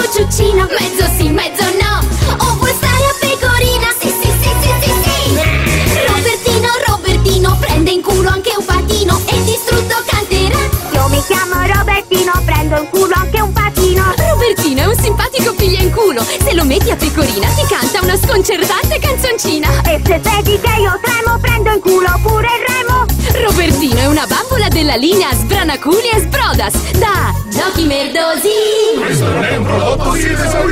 ciuccino Mezzo sì, mezzo no. O vuoi stare a pecorina? Sì, sì, sì, sì, sì, sì. Robertino, Robertino Prende in culo anche un patino E distrutto canterà. Io mi chiamo Robertino, prendo in culo anche un patino. Robertino è un simpatico figlio in culo. Se lo metti a pecorina ti canta una sconcertante canzoncina. E se vedi che io tremo, prendo in culo pure il remo. Robertino è una bambola della linea Sbranaculi e Sbrodas. Da Giochi Merdosi lembro, lembro, lembro,